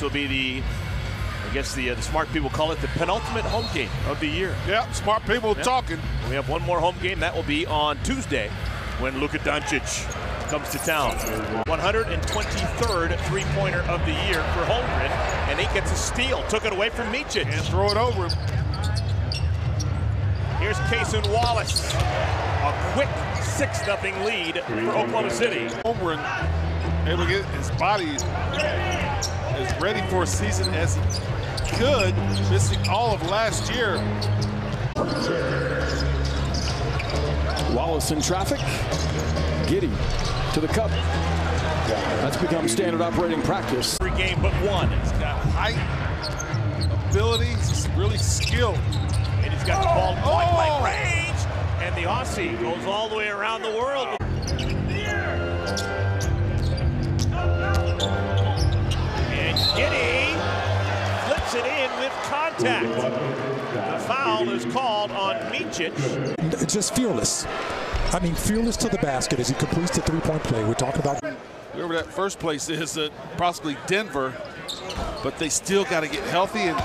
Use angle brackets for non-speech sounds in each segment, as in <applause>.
This will be the, I guess the, uh, the smart people call it the penultimate home game of the year. Yep, smart people Yep. talking. We have one more home game. That will be on Tuesday when Luka Doncic comes to town. 123rd three-pointer of the year for Holmgren, and he gets a steal. Took it away from Micic. And throw it over him. Here's Cason Wallace. A quick 6-0 lead for Oklahoma City. And able to get his body as ready for a season as he could, missing all of last year. Wallace in traffic. Giddey to the cup. That's become standard operating practice. Every game but one. He's got height, ability, he's really skilled. And he's got the ball in point blank Oh! range. And the Aussie goes all the way around the world. Contact. The foul is called on Micic. just fearless. I mean, fearless to the basket as he completes the three-point play. We're talking about Whoever that first place is, uh, possibly Denver, but they still got to get healthy and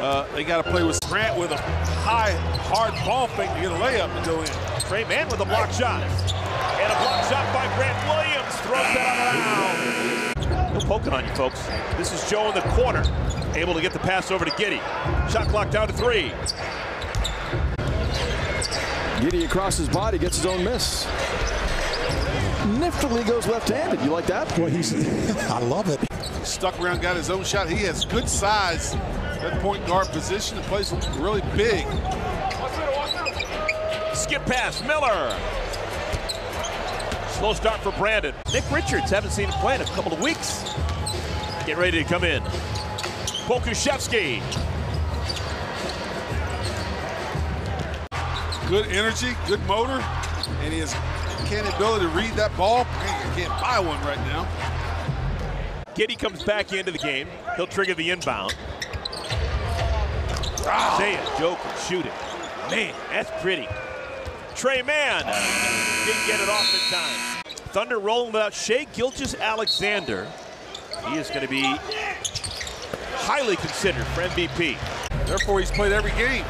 uh, they got to play with Grant with a high, hard ball fake to get a layup to go in. Tre Mann with a block shot. And a block shot by Grant Williams. Throws that on around. No poking on you, folks. This is Joe in the corner. Able to get the pass over to Giddey. Shot clock down to three. Giddey across his body gets his own miss. Niftily goes left-handed. You like that? well, he's. <laughs> I love it. Stuck around, got his own shot. He has good size at point guard position and plays really big. Skip pass, Miller. Slow start for Brandon. Nick Richards, haven't seen him play in a couple of weeks. Get ready to come in. Pokusevski. Good energy, good motor, and he has can ability to read that ball. Man, can't buy one right now. Giddey comes back into the game. He'll trigger the inbound. Say Isaiah Joe can shoot it. Man, that's pretty. Tre Mann didn't get it off in time. Thunder rolling without Shai Gilgeous-Alexander. He is going to be highly considered for MVP. Therefore, he's played every game.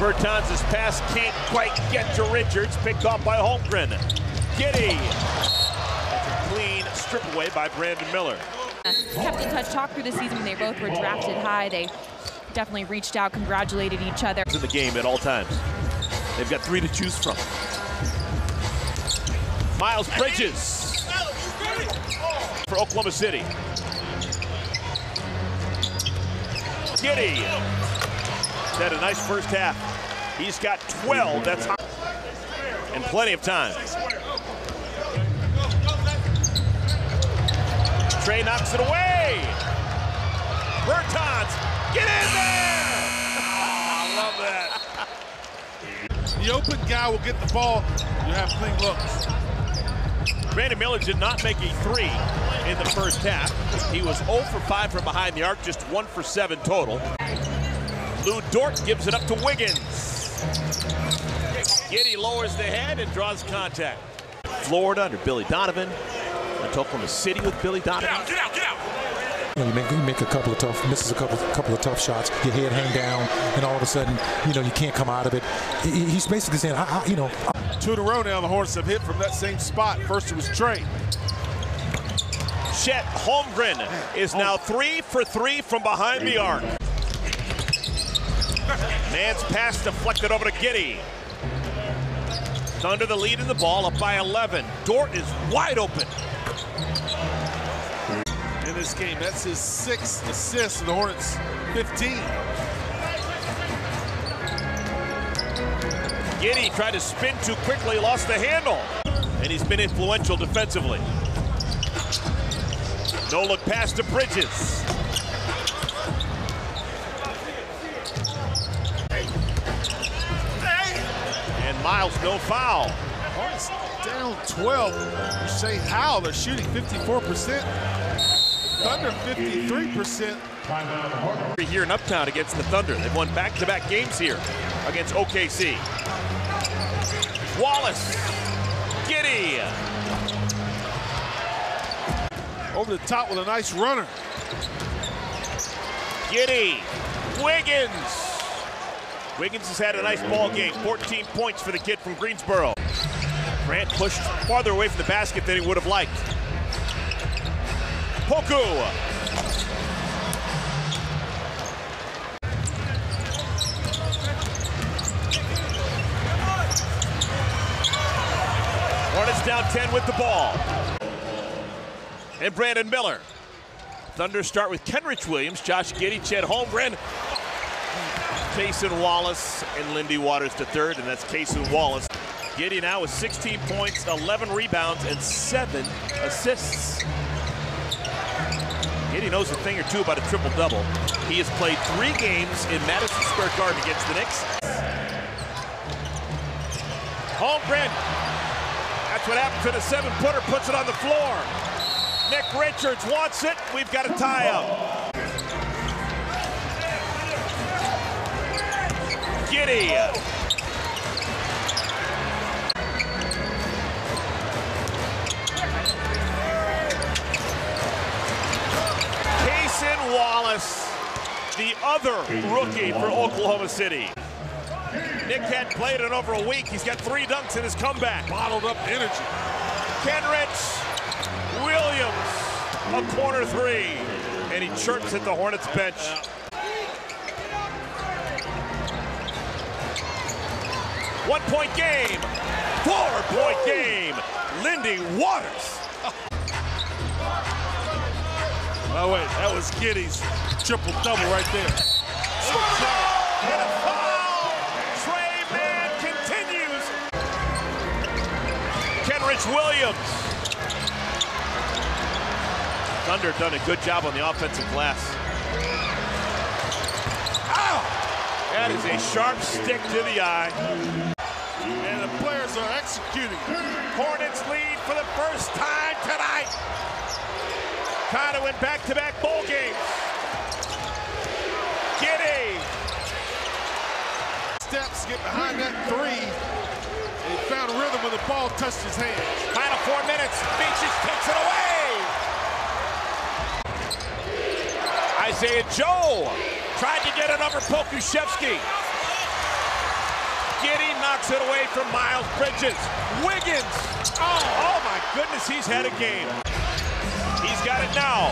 Bertans' pass can't quite get to Richards. Picked off by Holmgren. Giddey. That's a clean strip away by Brandon Miller. kept in touch, talked through the season when they both were drafted high. They definitely reached out, congratulated each other. in the game at all times. They've got three to choose from. Miles Bridges for Oklahoma City. Giddey. He's had a nice first half. He's got 12. That's high. And plenty of time. Tre knocks it away. Bertans, get in there! Ah, I love that. The open guy will get the ball. You have clean looks. Brandon Miller did not make a three in the first half. He was 0 for 5 from behind the arc, just 1 for 7 total. Lu Dort gives it up to Wiggins. Giddey lowers the head and draws contact. Florida under Billy Donovan. Went to Oklahoma City with Billy Donovan. You, know, you make, you make a couple of tough misses, a couple couple of tough shots. Your head hang down, and all of a sudden, you know, you can't come out of it. He- he's basically saying, I, I, you know, Two in a row now, the Hornets have hit from that same spot. First it was Tre. Chet Holmgren is now 3 for 3 from behind the arc. Mann's pass deflected over to Giddey. Thunder the lead in the ball, up by 11. Dort is wide open. in this game. That's his sixth assist in the Hornets 15. Giddey tried to spin too quickly, lost the handle. And he's been influential defensively. No look pass to Bridges. And Miles, no foul. Down 12. You say how? They're shooting 54%. Thunder 53%. Here in Uptown against the Thunder. They've won back-to-back games here against OKC. Wallace. Giddey. Over the top with a nice runner. Giddey, Wiggins. Wiggins has had a nice ball game. 14 points for the kid from Greensboro. Grant pushed farther away from the basket than he would have liked. Poku. Hornets down 10 with the ball. And Brandon Miller. Thunder start with Kenrich Williams, Josh Giddey, Chet Holmgren, Cason Wallace, and Lindy Waters to third, and that's Cason Wallace. Giddey now with 16 points, 11 rebounds, and seven assists. Giddey knows a thing or two about a triple-double. He has played three games in Madison Square Garden against the Knicks. Holmgren, that's what happened to the seven-footer, puts it on the floor. Nick Richards wants it. We've got a tie-up. Giddey. Cason Wallace, the other rookie for Oklahoma City. Nick hadn't played in over a week. He's got three dunks in his comeback. Bottled up energy. Kenrich a corner three. And he chirps at the Hornets bench. One point game, four point game. Lindy Waters. <laughs> Oh, wait, that was Giddey's triple double right there. And a foul. Tre Mann continues. Kenrich Williams. Thunder done a good job on the offensive glass. Ow! That is a sharp stick to the eye. And the players are executing. Hornets lead for the first time tonight. Kind of went back-to-back bowl games. Giddey. Steps get behind that three. He found rhythm when the ball touched his hands. Final four minutes. Beaches takes it away. Isaiah Joe tried to get it over Pokusevski. Giddey knocks it away from Miles Bridges. Wiggins. Oh, oh my goodness, he's had a game. He's got it now.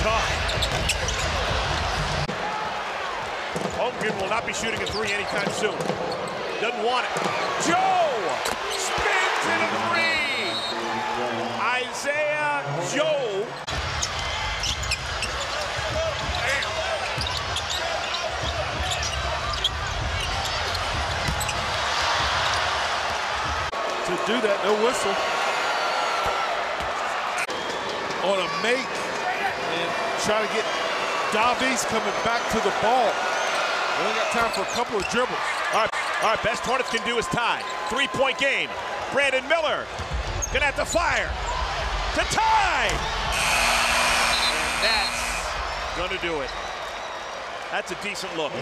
Tough. Holmgren will not be shooting a three anytime soon. Doesn't want it. Joe spins in a three. Joe. To do that, no whistle. On a make and try to get Davies coming back to the ball. We only got time for a couple of dribbles. All right, all right, best Hornets can do is tie. Three-point game. Brandon Miller gonna have to fire to tie. And that's gonna do it. That's a decent look.